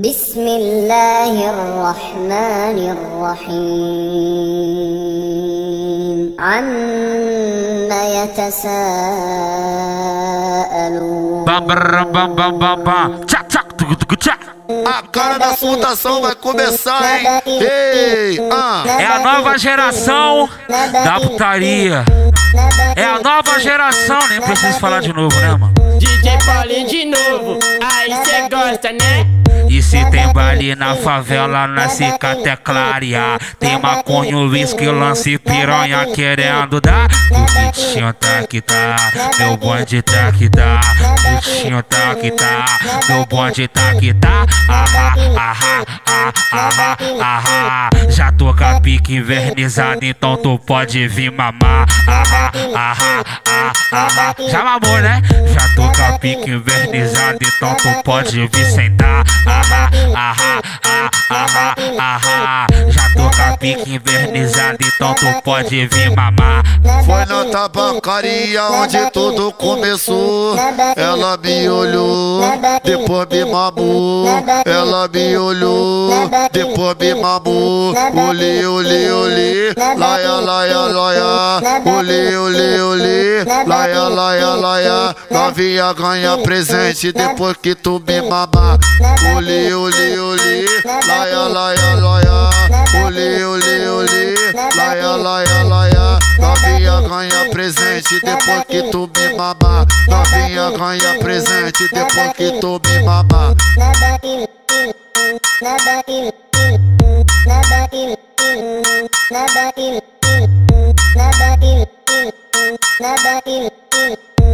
بسم الله الرحمن الرحيم عما يتساءلون Bam, bam, bam, bam, bam, bam. Tchac, tchac, tucu, tucu, tchac. A cara da fundação vai começar, hein? Ei, ah. É a nova geração da putaria. É a nova geração, nem preciso falar de novo, né, mano? DJ Paulinho de novo, aí cê gosta, né? Se tem baile na favela, na até clarear. Tem maconha, uísque, lance piranha querendo dar. O bichinho tá que tá, meu bonde tá que tá. O bichinho tá que tá, meu bonde tá que tá. Ahá, ahá, ah, ahá, ahá. Já tô com a pique invernizada, então tu pode vir mamar. Ahá, ahá, ah, ahá. Já mamou, né? Já tô com a pique invernizada, então tu pode vir sentar. Ahá, ah. Já tô com a pique invernizada, então tu pode vir mamar. Foi na tabacaria onde tudo começou. Ela me olhou, depois me mamou. Ela me olhou, depois me mamou. Olê, olê, olê, laia, laia, laia. Olê, olê, olê, laia, laia, laia. Novinha ganha presente depois que tu me mamar. Olê, olê, olê, laia, laia, laia. Olê, olê, olê, laia, laia, laia. Novinha ganha presente depois que tu me mamar. Novinha ganha presente depois que tu me mamar.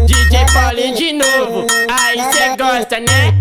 DJ Paulinho de novo, aí cê gosta, né?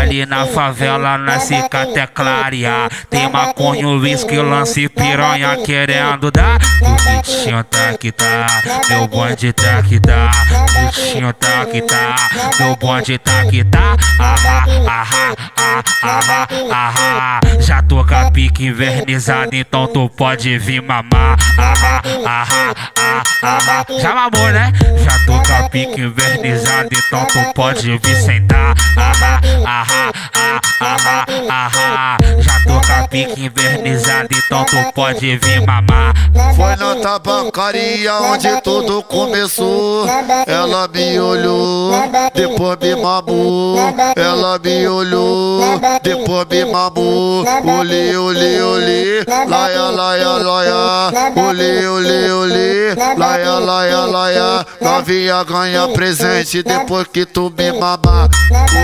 Baile na favela, na até clarear. Tem maconha, uísque, lance piranha querendo dar. O bichinho tá que tá, meu bonde tá que tá. O bichinho tá que tá, meu bonde tá que tá. Ahá, ahá, ah, ahá, ahá. Já tô com a pique invernizada, então tu pode vir mamar. Ahá, ahá, ah, ahá. Já mamou, né? Já tô com a pique invernizada, então tu pode vir sentar. Ahá, ahá, ah, ahá, ahá. Já tô com a pique invernizada, então tu pode vir mamar. Foi na tabacaria onde tudo começou. Ela me olhou, depois me mamou. Ela me olhou, depois me mamou. Olê, olê, olê, laia, laia, laia. Olê, olê, olê, laia, laia, laia. Novinha ganha presente depois que tu me mamar.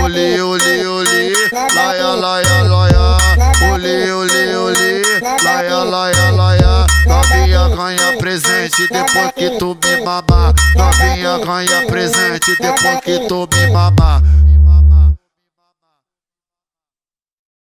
Olê, olê, olê, laia, laia, laia. Olê, olê, olê, laia, laia, laia. Novinha ganha presente depois que tu me mamar. Novinha ganha presente depois que tu me mamar.